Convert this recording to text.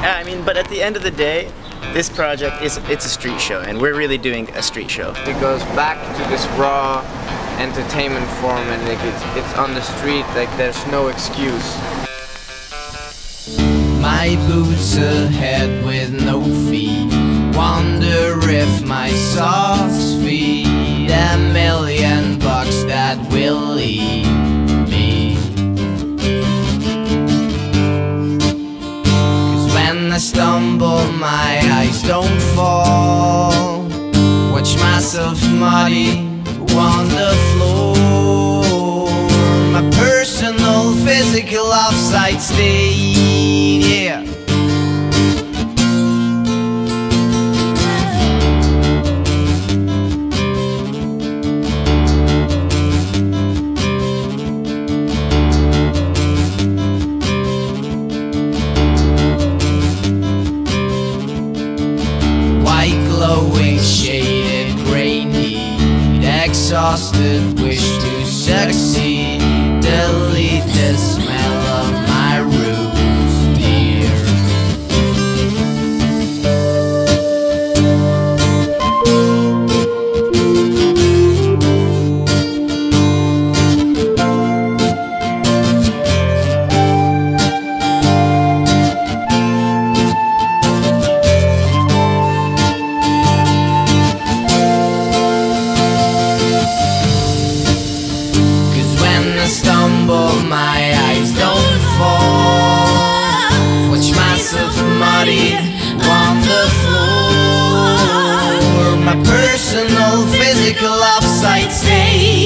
Yeah, I mean, but at the end of the day, this project is it's a street show, and we're really doing a street show. It goes back to this raw entertainment form, and like it's it's on the street. Like there's no excuse. My boots ahead with no feet. Wonder if my socks feed a million bucks that will eat stumble, my eyes don't fall. Watch myself muddy on the floor. My personal physical offside state, White shaded, gray need, exhausted, wish to succeed. Delete the stumble, my eyes don't fall. Watch myself muddy on the floor. My personal, physical offside state.